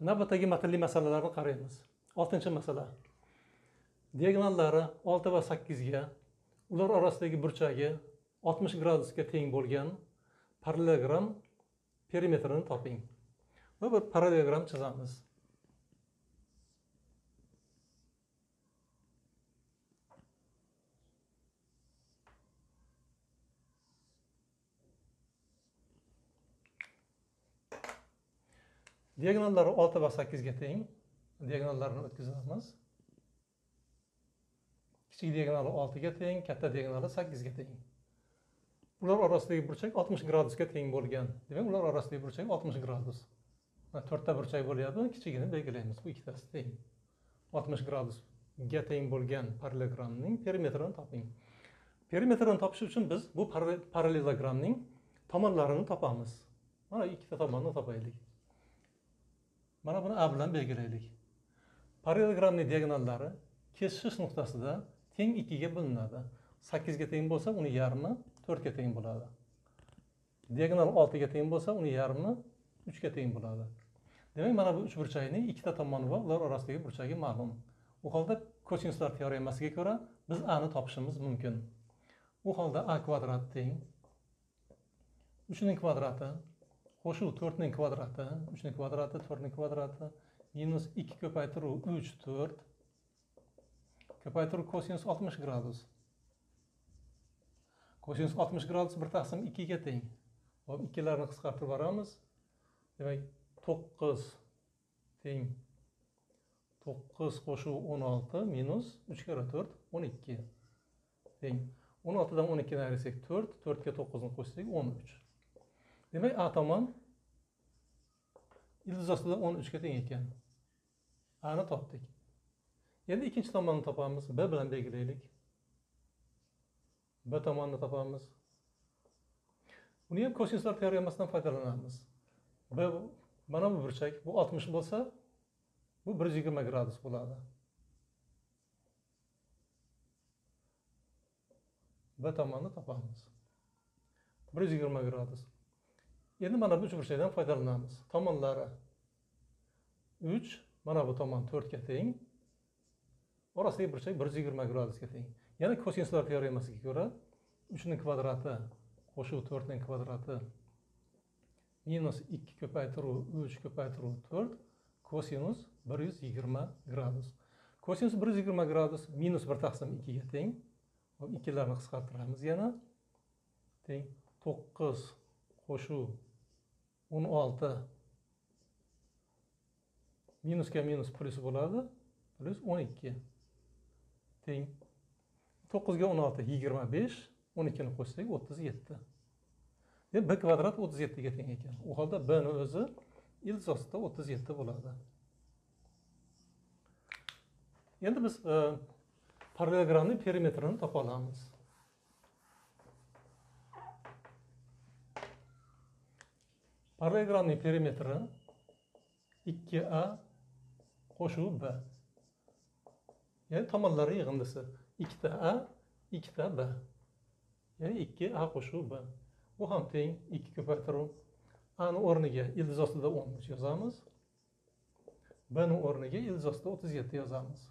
navbatdagi matnli masalalarni qaraymiz. Oltinchi masala. Diagonallari olti va sakkizga ular orasidagi burchagi oltmish gradusga teng bo'lgan parallelogram perimetrini toping va bir parallelogram chizamiz. Diagonallari olti va sakkizga teng. Diagonallarni o'tkazamiz. Kichik diagonali oltiga teng katta diagonali sakkizga teng. Ular orasidagi burchak oltmish gradusga teng bo'lgan. Demak ular orasidagi burchak oltmish gradus. To'rtta burchak bo'lyapti kichigini belgilaymiz bu ikkitasi teng. Oltmish gradusga teng bo'lgan parallelogramning perimetrini toping. Perimetrini topish uchun biz bu parallelogramning tomonlarini topamiz. Mana ikkita tomonni topaylik. Mana buni a bilan belgilaylik. Parallelogramning diagonallari kesishish nuqtasida teng ikkiga bo'linadi. Sakkizga teng bo'lsa uni yarmi to'rtga teng bo'ladi. Diagonal oltiga teng bo'lsa uni yarmi uchga teng bo'ladi. Demak mana bu uch burchakning ikkita tomoni va ular orasidagi burchagi ma'lum. U holda kosinuslar teoremasiga ko'ra biz a ni topishimiz mumkin. U holda a kvadrat teng uchning kvadrati qo'shuv to'rtning kvadrati uchni kvadrati to'rtning kvadrati minus ikki ko'paytiruv uch to'rt. Ko'paytiruv kosinus oltmish gradus. Kosinus oltmish gradus bir taqsim ikkiga teng. Hop ikkilarni qisqartirib yuboramiz demak to'qqiz teng. To'qqiz qo'shuv o'n olti minus uch karra to'rt o'n ikki teng. O'n oltidan o'n ikkini ayirsak to'rt to'rtga to'qqizni qo'shsak o'n uch. Demak a tomon ildiz ostidan o'n uchga teng ekan. Ani topdik. Endi ikkinchi tomonni topamiz. B bilan belgilaylik. B tomonni topamiz. Uni ham kosinuslar teoremasidan foydalanamiz. B mana bu burchak. Bu oltmish bo'lsa bu bir yuz yigirma gradus bo'ladi. B tomonni topamiz. Bir yuz yigirma gradus. Endi mana bu burchakdan foydalanamiz. Tomonlari 3, mana bu tomon 4 ga teng. Orasidagi burchak 120 gradusga teng. Yana kosinuslar teoremasiga ko'ra 3 ning kvadrati qo'shuv 4 ning kvadrati minus 2 ko'paytiruv 3 ko'paytiruv 4 kosinus 120 gradus. Kosinus 120 gradus minus 1 taqsim 2 ga teng. Ikkilarni qisqartiramiz yana. Teng 9 qo'shuv o'n olti. Minusga minus plyus bo'ladi. Plyus o'n ikki. Teng. To'qqizga o'n olti yigirma besh. O'n ikkini qo'shsak o'ttiz yetti. B kvadrat o'ttiz yettiga teng ekan. U holda b ni o'zi ildiz ostida o'ttiz yetti bo'ladi. Endi biz e, parallelogramning perimetrini topa olamiz. Parallelogramning perimetri 2a qo'shuv b. Ya'ni tomonlari yig'indisi. Ikkita a ikkita b. Ya'ni 2a qo'shuv b. Bu ham teng 2 ko'paytiruv ani o'rniga ildiz ostida o'n uch yozamiz. B o'rniga ildiz ostida o'ttiz yetti yozamiz.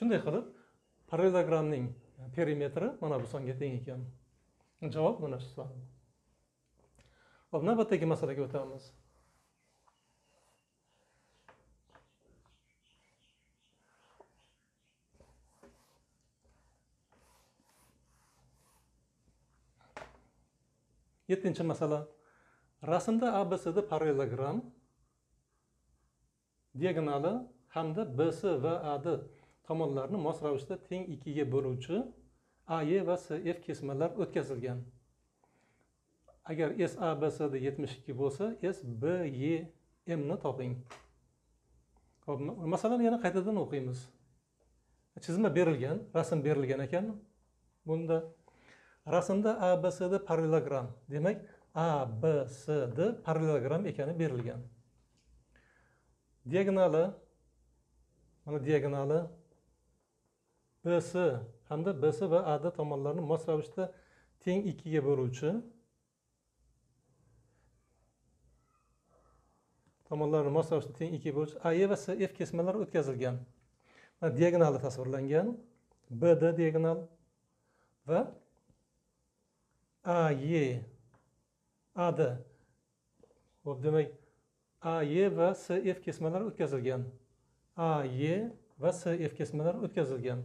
Shunday qilib parallelogramning perimetri mana bu songa teng ekan. Javob mana shu son Hop, navbatdagi masalaga o'tamiz. Yettinchi masala. Rasmda ABCD parallelogram diagonali hamda BC va AD tomonlarini mos ravishda teng ikkiga bo'luvchi AE va CF kesmalar o'tkazilgan. Agar s a b s yetmish ikki bo'lsa s b e m ni toping. Ho'p masalani yana qaytadan o'qiymiz. Chizma berilgan rasm berilgan ekan. Bunda rasmda a b s d parallelogram. Demak a b s d parallelogram ekani berilgan. Diagonali mana diagonali bs hamda bs va ad tomonlarini mos ravishda teng ikkiga bo'luvchi tomonlarini mos ravishda teng ikkiga bo'luvchi ae va sf kesmalari o'tkazilgan. Mana diagonali tasvirlangan bd diagonal va ae ad ho'p demak ae va sf kesmalari o'tkazilgan. Ae va sf kesmalari o'tkazilgan.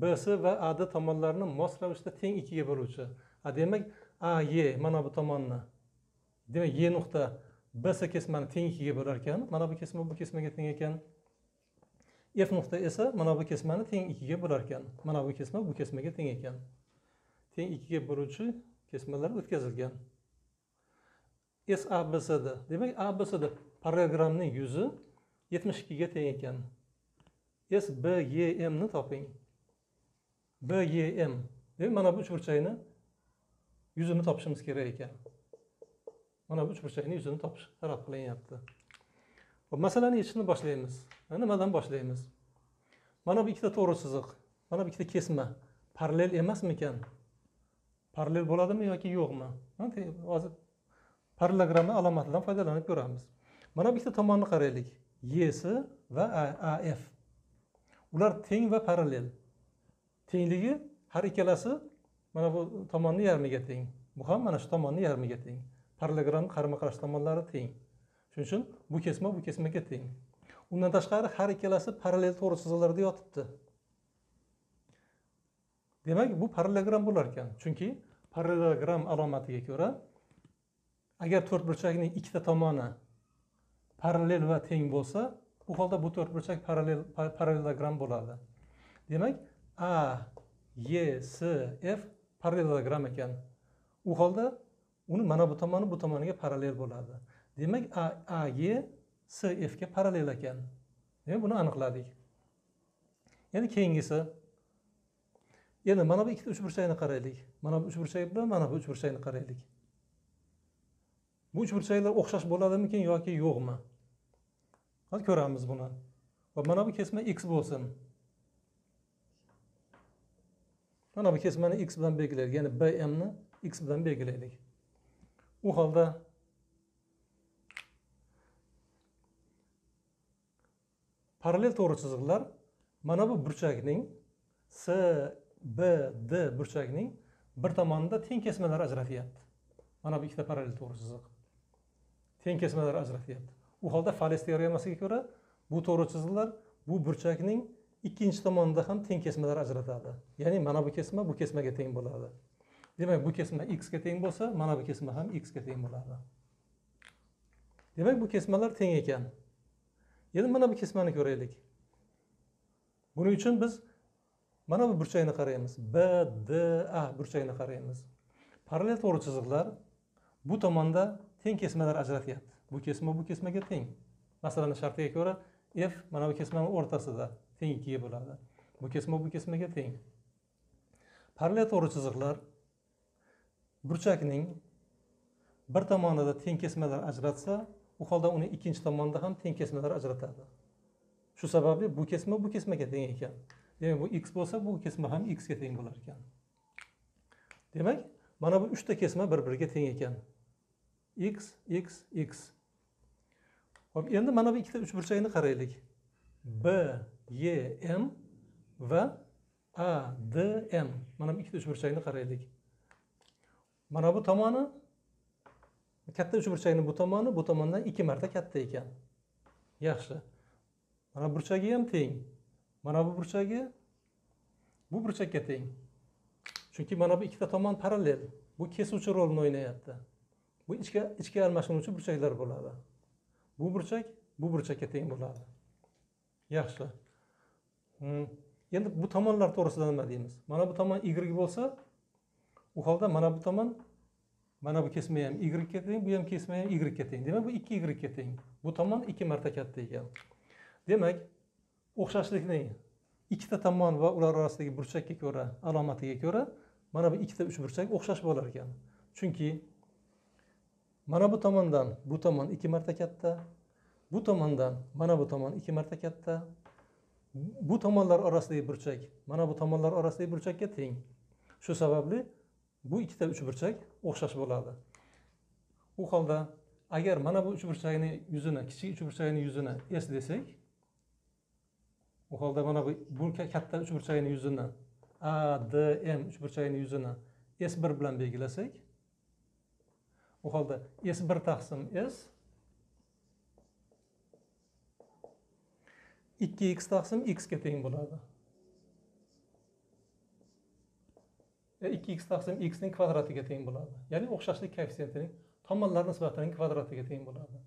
Bs va ad tomonlarini mos ravishda teng ikkiga bo'luvchi. A demak ae mana bu tomonni. Demak e nuqta bs kesmani teng ikkiga bo'lar ekan mana bu kesma bu kesmaga teng ekan. F nuqta esa mana bu kesmani teng ikkiga bo'lar ekan mana bu kesma bu kesmaga teng ekan. Teng ikkiga bo'luvchi kesmalar o'tkazilgan. S absd demak absd parallelogramning yuzi yetmish ikkiga teng ekan. S bemni toping. Bem demak mana bu uchburchakni yuzini topishimiz kerak ekan. Mana bu uchburchakni yuzini topish talab qilinyapti. Hop masalani yechishni boshlaymiz. Nimadan boshlaymiz? Mana bu ikkita to'g'ri chiziq mana bu ikkita kesma parallel emasmikan? Parallel bo'ladimi yoki yo'qmi? Hozir parallelogramma alomatidan foydalanib ko'ramiz. Mana bu ikkita tomonni qaraylik. Yesi va af ular teng va parallel. Tengligi har ikkalasi mana bu tomonni yarmiga teng. Bu ham mana shu tomonni yarmiga teng. Parallelogram qarama qarshi tomonlari teng. Shuning uchun bu kesma bu kesmaga teng. Undan tashqari har ikkalasi parallel to'g'ri chiziqlarda yotibdi. Demak bu parallelogram bo'lar ekan. Chunki parallelogram alomatiga ko'ra agar to'rtburchakning ikkita tomoni parallel va teng bo'lsa u holda bu to'rtburchak parallel parallelogram bo'ladi. Demak a e s f parallelogram ekan. U holda uni mana bu tomoni bu tomoniga parallel bo'ladi. Demak a ag e ga parallel ekan. Demak buni aniqladik. Endi keyingisi. Endi mana bu ikkita uchburchakni qaraylik. Mana bu uchburchak bilan mana bu uchburchakni qaraylik. Bu uchburchaklar o'xshash bo'ladimikin yoki yo'qmi? Hozir ko'ramiz buni. Va mana bu kesma x bo'lsin. Mana bu kesmani x bilan belgilaylik ya'ni bmni x bilan belgilaylik. U holda parallel to'g'ri chiziqlar. Mana bu burchakning s b d burchakning bir tomonida teng kesmalar ajratyapti. Mana bu ikkita parallel to'g'ri chiziq. Teng kesmalar ajratyapti. U holda fales teoremasiga ko'ra bu to'g'ri chiziqlar bu burchakning ikkinchi tomonida ham teng kesmalar ajratadi. Ya'ni mana bu kesma bu kesmaga teng bo'ladi. Demak bu kesma x ga teng bo'lsa mana bu kesma ham x ga teng bo'ladi demak bu kesmalar teng ekan. Endi mana bu kesmani ko'raylik. Buning uchun biz mana bu burchakni qaraymiz. B d a burchagini qaraymiz. Parallel to'g'ri chiziqlar bu tomonda teng kesmalar ajratyapti. Bu kesma bu kesmaga teng. Masalani shartiga ko'ra f mana bu kesmani o'rtasida teng ikkiga bo'ladi. Bu kesma bu kesmaga teng. Parallel to'g'ri chiziqlar burchakning bir tomonida teng kesmalar ajratsa u holda uni ikkinchi tomonida ham teng kesmalar ajratadi. Shu sababli bu kesma bu kesmaga teng ekan. Demak bu x bo'lsa bu kesma ham x ga teng bo'lar ekan. Demak mana bu uchta kesma bir biriga teng ekan. X x x. Hop endi mana bu ikkita uchburchakni qaraylik. B e m va a d m. Mana bu ikkita uchburchakni qaraylik. Mana bu tomoni katta uchburchakni bu tomoni bu tomondan ikki marta katta ekan. Yaxshi. Mana burchagi ham teng. Mana bu burchagi bu burchakka teng. Chunki mana bu ikkita tomon parallel. Bu kesuvchi rolni o'ynayapti. Bu ichga ichga almashinuvchi burchaklar bo'ladi. Bu burchak bu burchakka teng bo'ladi. Yaxshi. Hmm. endi bu tomonlar to'g'risida nima deymiz? Mana bu tomon y bo'lsa u holda mana bu tomon mana bu kesma ham y ga teng bu ham kesma ham y ga teng. Demak bu ikki y ga teng. Bu tomon ikki marta katta ekan. Demak o'xshashlikning ikkita tomon va ular orasidagi burchakka ko'ra alomatiga ko'ra mana bu ikkita uchburchak o'xshash bo'lar ekan. Chunki mana bu tomondan bu tomon ikki marta katta bu tomondan mana bu tomon ikki marta katta bu tomonlar orasidagi burchak mana bu tomonlar orasidagi burchakka teng. Shu sababli bu ikkita uchburchak o'xshash bo'ladi. U holda agar mana bu uchburchakni yuzini kichik uchburchakni yuzini s desak u holda mana bu bu katta uchburchakni yuzini a d m uchburchakni yuzini s bir bilan belgilasak u holda s bir taqsim s ikki x taqsim x ga teng bo'ladi E, ikki x taqsim x ning kvadratiga teng bo'ladi. Ya'ni o'xshashlik koeffitsiyentining tomonlar nisbatining kvadratiga teng bo'ladi.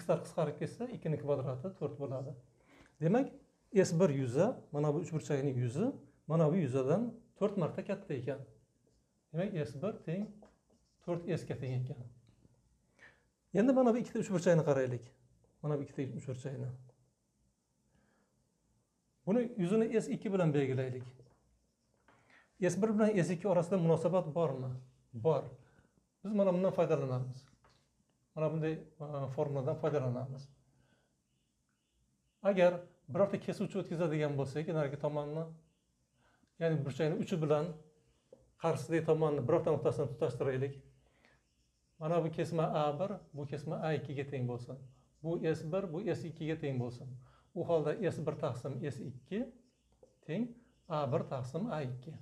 Xlar qisqarib ketsa ikkini kvadrati to'rt bo'ladi. Demak s bir yuzi mana bu uchburchakning yuzi mana bu yuzadan to'rt marta katta ekan. Demak s bir teng to'rt s ga teng ekan. Endi mana bu ikkita uchburchakni qaraylik. Mana bu ikkita uchburchakni. Buni yuzini s ikki bilan belgilaylik. S bir bilan s ikki orasida munosabat bormi bor biz mana bundan foydalanamiz mana bunday e, formuladan foydalanamiz agar birorta kesuvchi o'tkazadigan bo'lsak narigi tomonni ya'ni burchakni uchi bilan qarshisidagi tomonni birorta nuqtasini tutashtiraylik. Mana bu kesma a bir bu kesma a ikkiga teng bo'lsin. Bu s bir bu s ikkiga teng bo'lsin. U holda s bir taqsim s ikki teng a bir taqsim a ikki.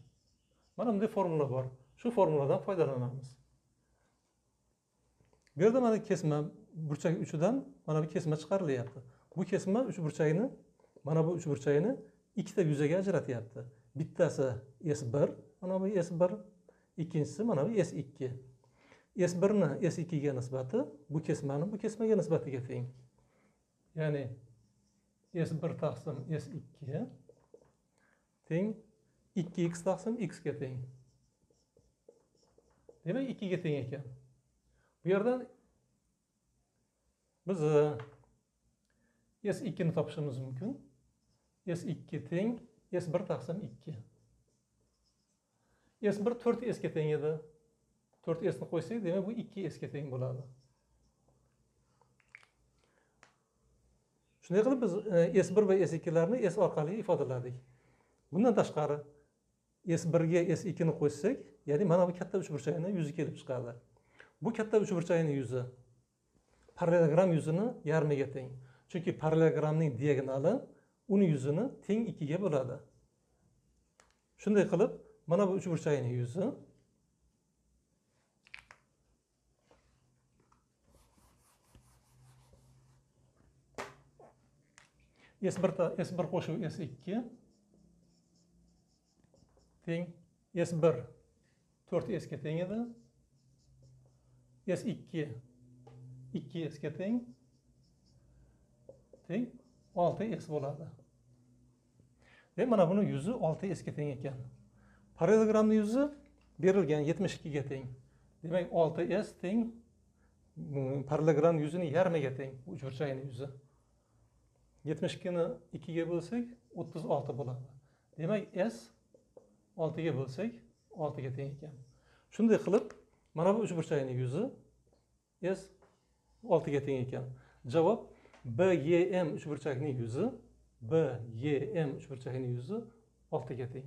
Mana bunday formula bor. Shu formuladan foydalanamiz. Bu yerda mana kesma burchak uchidan mana bu kesma chiqarilyapti. Bu kesma uch burchakni mana bu uch burchakni ikkita yuzaga ajratyapti. Bittasi s bir mana bu s bir. Ikkinchisi mana bu s ikki. S birni s ikkiga nisbati bu kesmani bu kesmaga nisbatiga teng. Ya'ni s bir taqsim s ikki teng. Ikki x taqsim x ga teng. Demak ikkiga teng ekan. Bu yerdan biz s ikkini topishimiz mumkin. S ikki teng s bir taqsim ikki. S bir to'rt sga teng edi. To'rt sni qo'ysak demak bu ikki sga teng bo'ladi. Shunday qilib biz e, s bir va s ikkilarni s orqali ifodaladik. Bundan tashqari s birga s ikkini qo'shsak ya'ni mana bu katta uchburchakni yuzi kelib chiqadi. Bu katta uchburchakni yuzi parallelogram yuzini yarmiga teng. Chunki parallelogramning diagonali uni yuzini teng ikkiga bo'ladi. Shunday qilib mana bu uchburchakni yuzi s bir s bir qo'shuv s ikki teng s bir. To'rt sga teng edi. S2 ikki. Sga teng. Teng olti s bo'ladi. Demak mana buni yuzi olti sga teng ekan. Parallelogramni yuzi berilgan yetmish ikkiga teng. Demak olti s teng. Mm, parallelogram yuzini yarmiga teng uchburchakni yuzi. Yetmish ikkini ikkiga bo'lsak o'ttiz olti bo'ladi. Demak s oltiga bo'lsak oltiga teng ekan. Shunday qilib mana bu uchburchakni yuzi s oltiga teng ekan. Javob b m uchburchakning yuzi b y m uchburchakning yuzi oltiga teng.